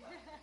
Yeah.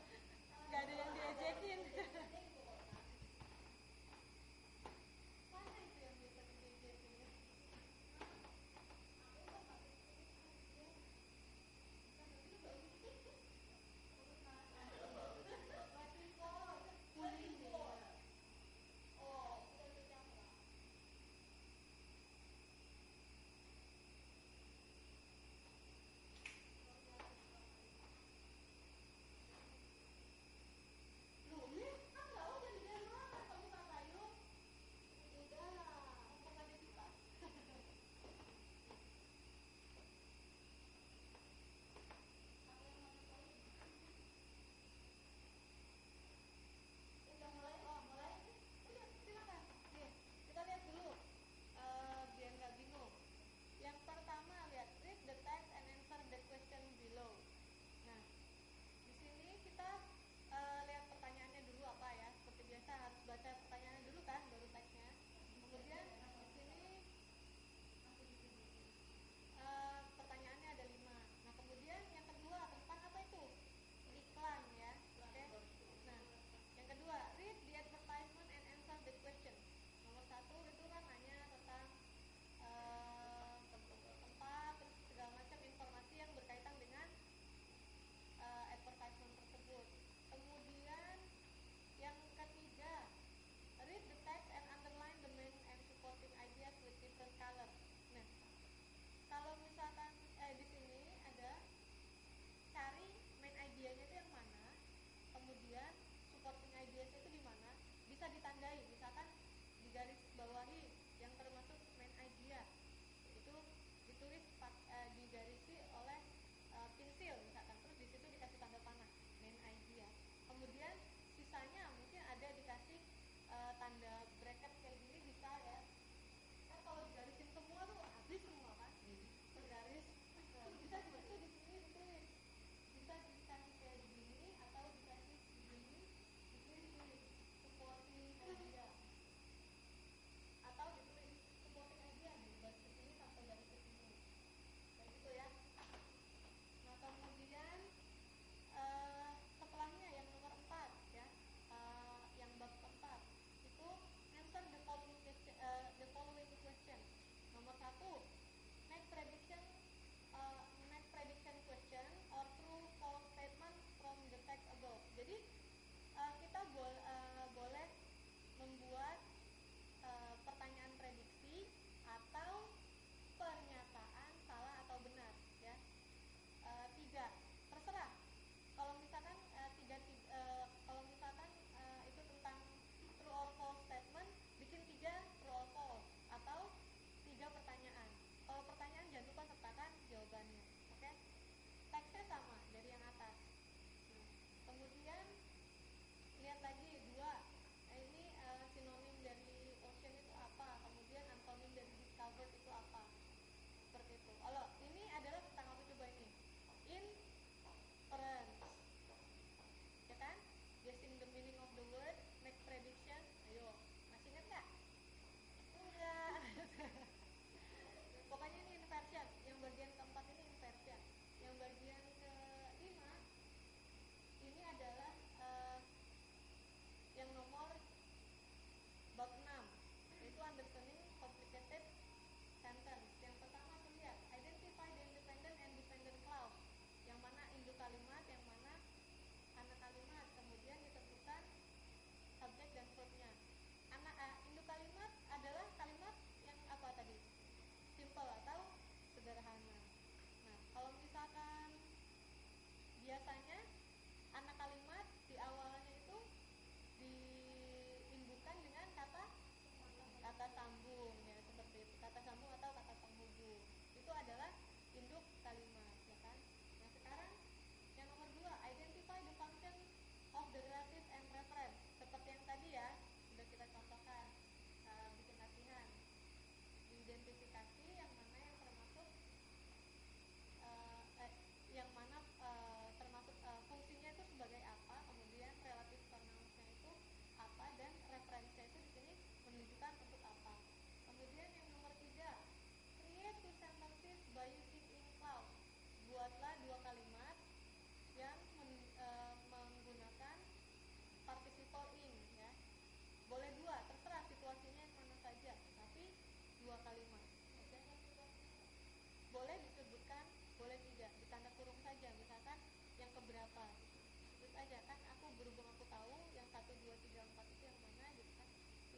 again.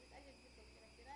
تتقلب جدا كده كده.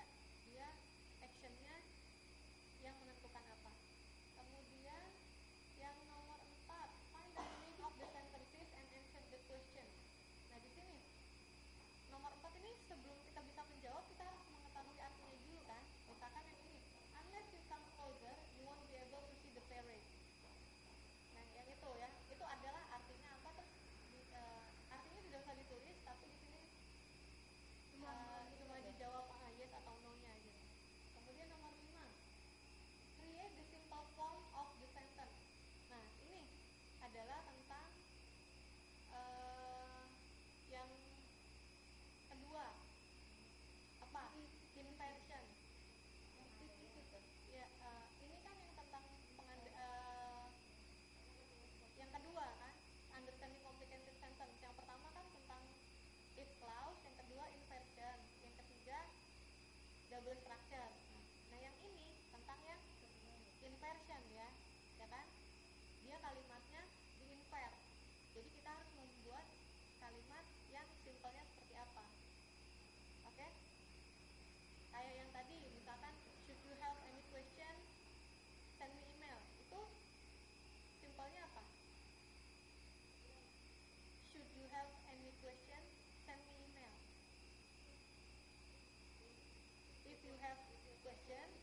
version ya ya kan? Dia kalimatnya diinvert jadi kita harus membuat kalimat yang simpelnya seperti apa. Oke? Okay? kayak yang tadi misalkan should you have any question? Send me email. Itu simpelnya apa? Should you have any question? Send me email. If you have question